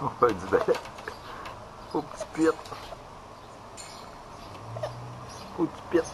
Опять сдали. Оп, спец. Путь спец.